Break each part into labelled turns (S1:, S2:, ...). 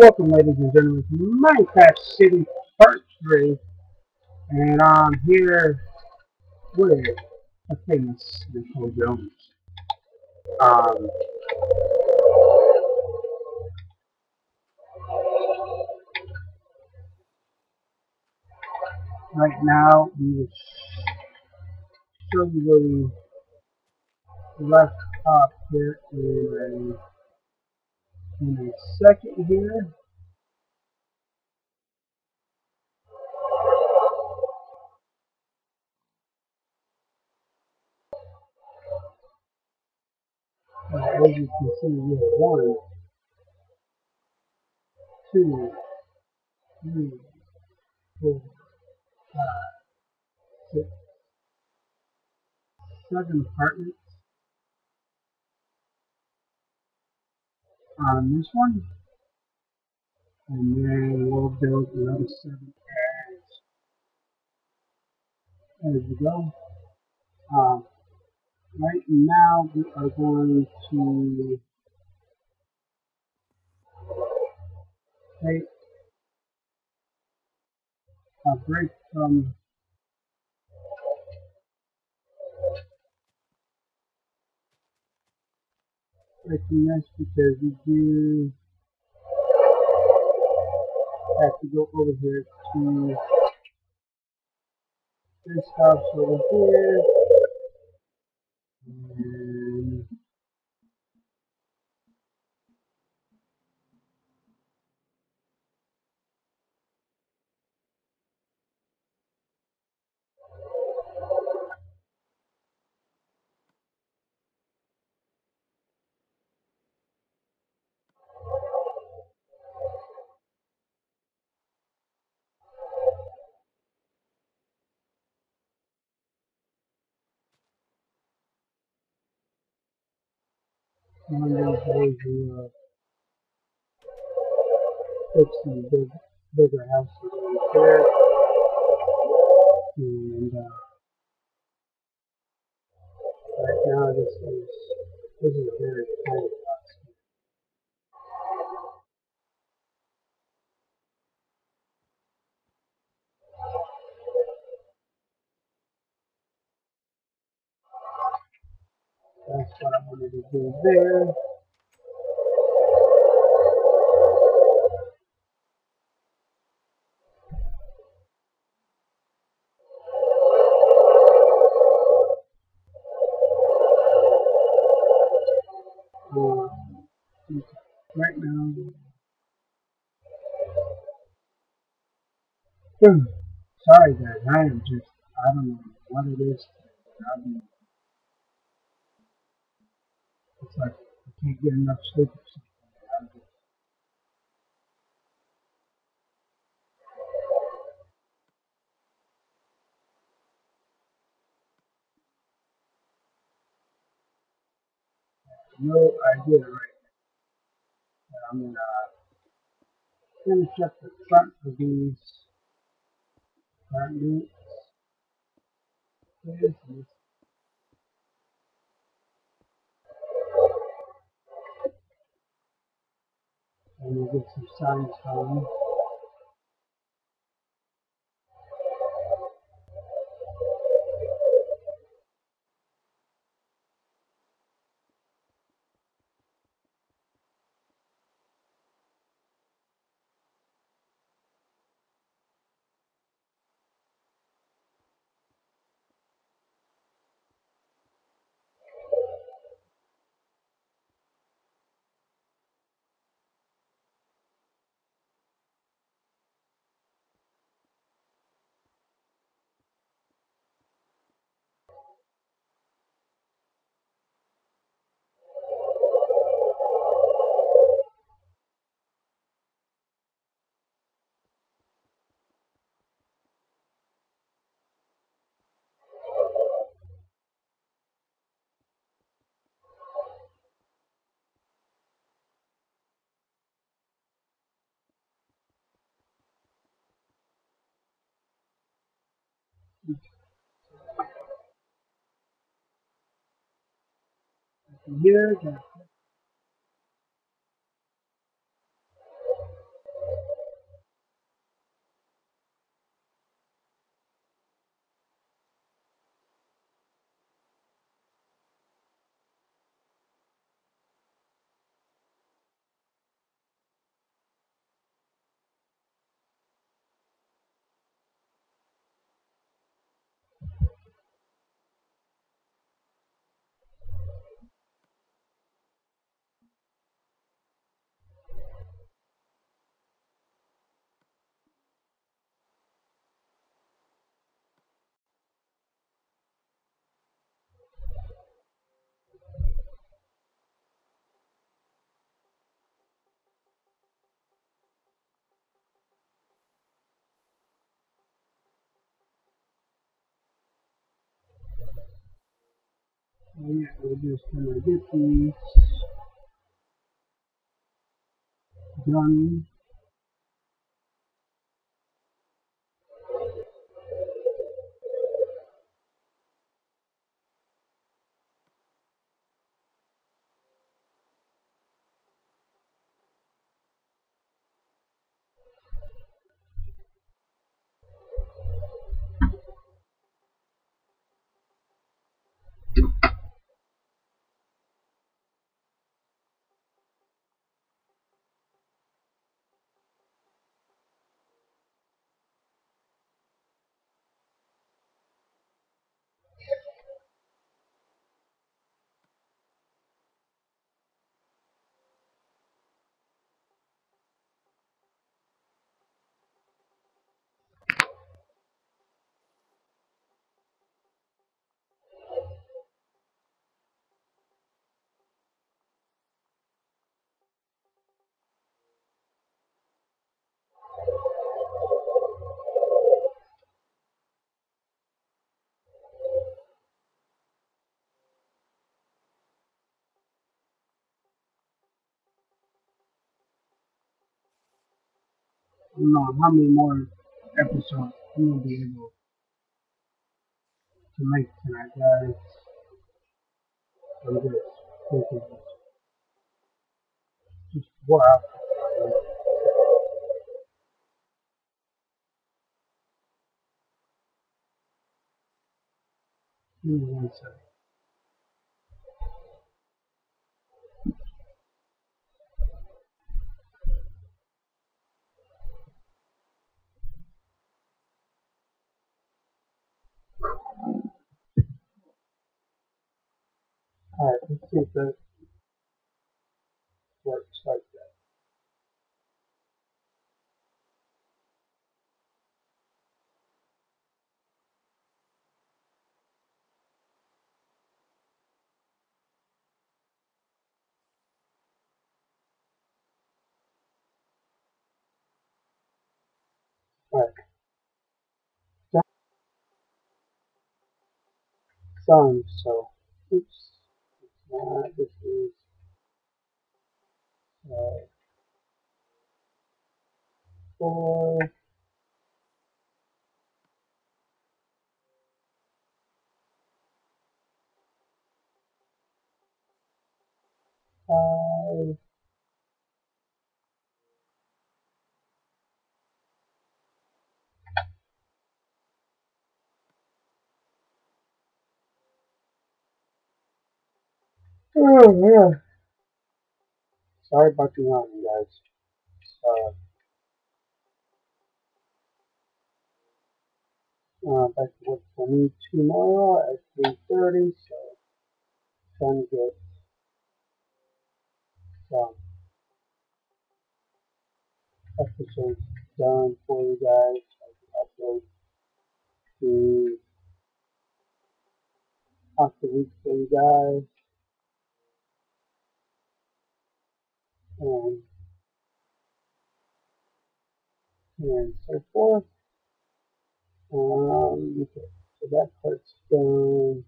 S1: Welcome, ladies and gentlemen, to Minecraft City Part 3. And I'm here with a famous Nicole Jones. Um, right now, we will show you where we left off here in in a second here. As you can see, we have one, two, three, four, five, six, seven apartments on this one. And then we'll build another seven as, as we go. Um, right now we are going to take a break from this because we do have to go over here to this stuff over here those days we uh, fix some big, bigger house over there. And uh, right now this is this is very tiny box. That's what I wanted to do there. Right now, Hmm. sorry guys, I am just, I don't know what it is. I don't know. It's like I can't get enough sleep or something. I'm just, no idea right now. I'm gonna finish up the front of these apartments. This is and we'll get some signs going. Here, got And yeah, we're just gonna get these done. I don't know how many more episodes gonna be able to make tonight, guys. I'm just thinking, just what Give me hmm, one second. Alright, let's see if that works like that. Alright, done. So, oops, not. This is uh, four, five, oh yeah. Sorry about the yawning, guys. Uh, uh, back to work for me tomorrow at 3.30, so trying to get some episodes done for you guys. I can upload the after week for you guys and and so forth. Um, okay, so that part's done.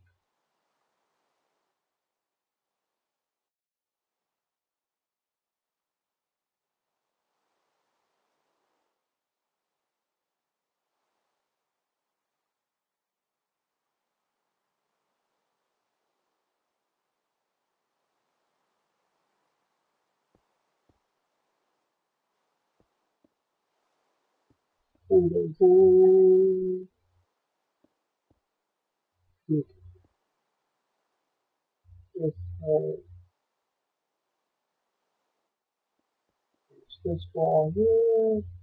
S1: Okay, this wall here.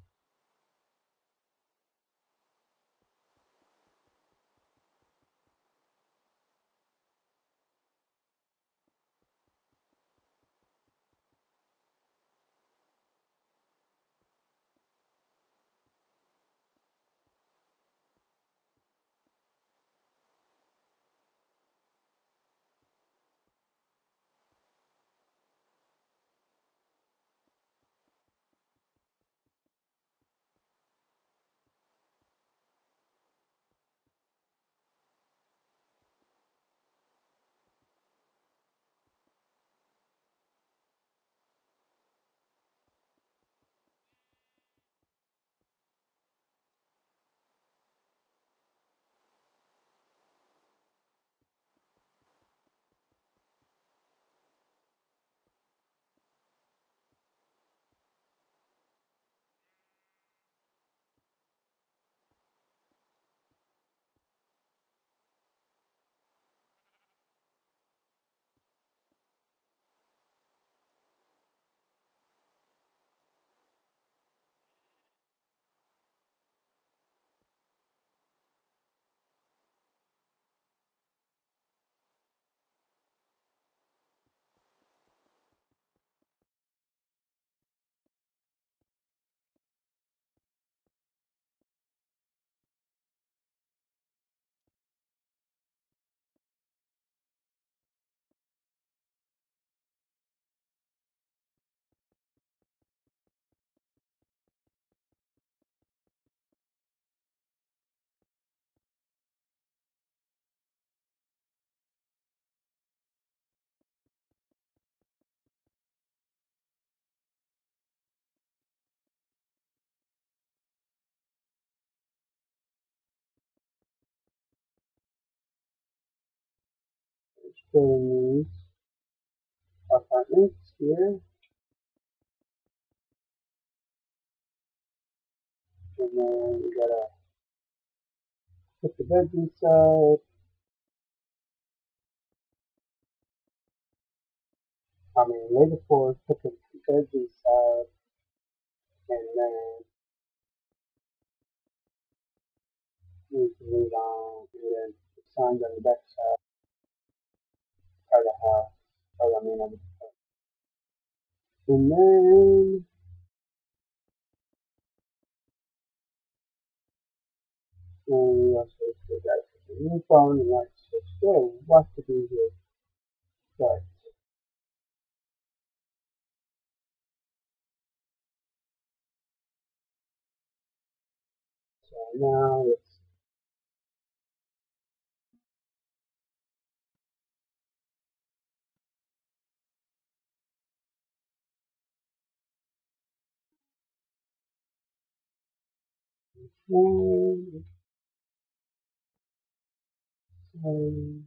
S1: These apartments here. And then we gotta put the beds inside. I mean, the floor, put the beds inside, and then we can move on, and then the signs on the back side of the. And then, and we also still got the new phone, and that's still what to do here. But, so now it's one,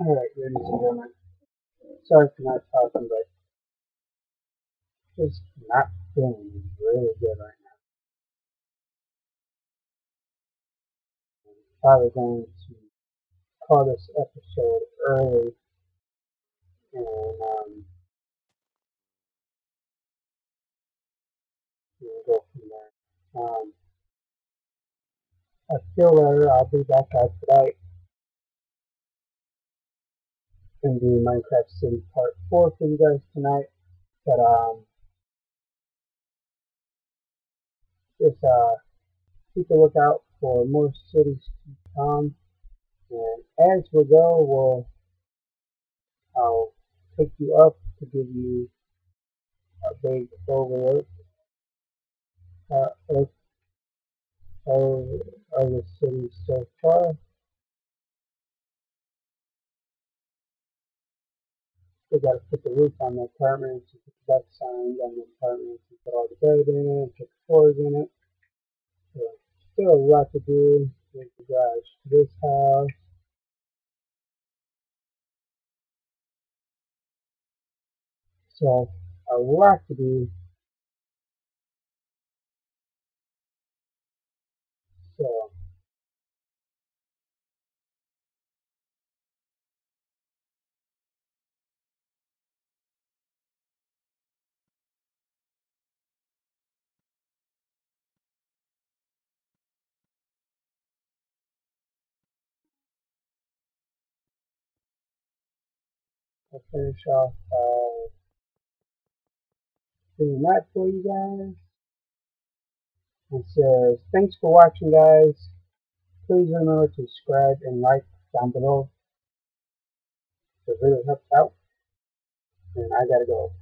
S1: Alright, ladies and gentlemen. Sorry for not talking, but just not feeling really good right now. I'm probably going to call this episode early and um, go from there. Um, I feel better. I'll be back out tonight and do Minecraft City Part 4 for you guys tonight. But um, just uh, keep a lookout for more cities to come. And as we go, we'll I'll pick you up to give you a big overlook uh, of, of, of the city so far. Still got to put the roof on the apartments, and put the duck signs on the apartments, and put all the bed in it, put the floors in it. So, still a lot to do with the garage. This house. So, a lot to do. I'll finish off uh, doing that for you guys. It says, thanks for watching guys. Please remember to subscribe and like down below. It really helps out. And I gotta go.